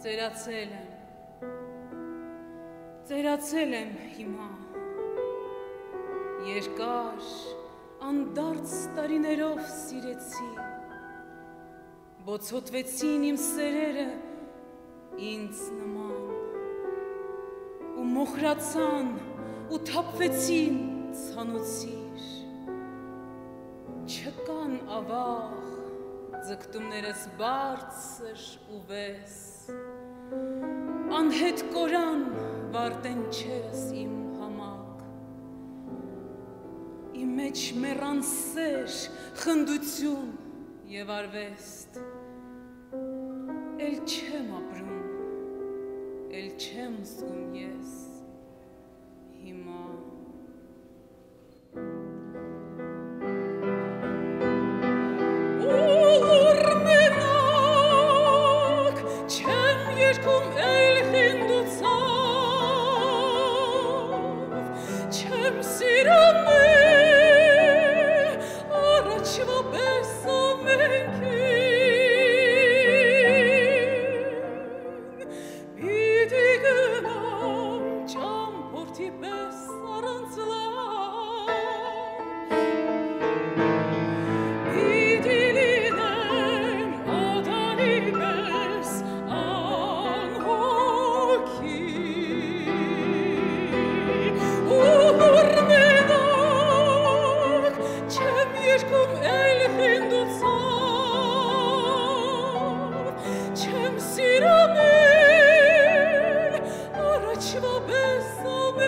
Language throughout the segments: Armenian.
Ծերացել եմ։ Ծերացել եմ հիմա։ Երկար, անդարձ տարիներով սիրեցի։ Բոցոտվեցին իմ սերերը ինձ նման։ Ու մոխրացան ու թափվեցին ցանոցիր։ Չկան ավաղ ձգտումներս բարձր ու վես։ Անհետ կորան վարտեն չերս իմ համակ։ Իմ մեջ մեռան սեր, խնդություն եւ արվեստ։ Էլ չեմ ապրում, էլ չեմ զգում ես հիմա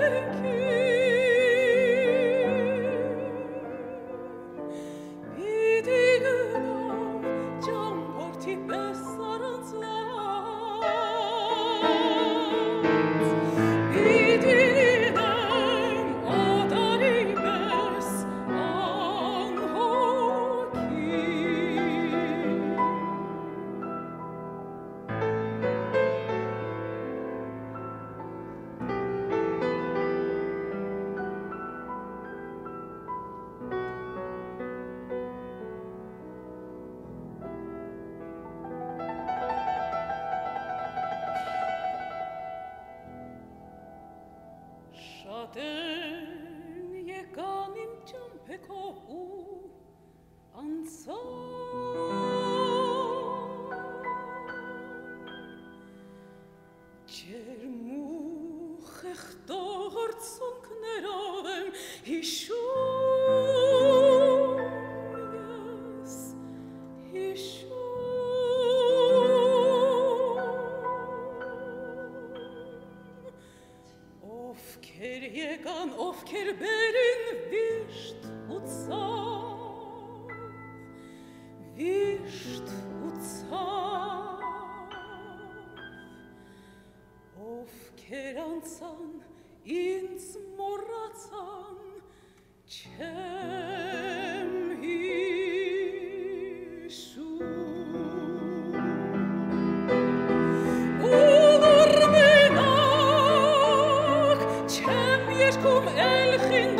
thank you. Շատեն եկան իմ ճամփեքով ու անցան Ջերմու խեղտող արցունքներով եմ հիշում Ովքեր անցան ինձ մոռացան չէ יש קום אלחין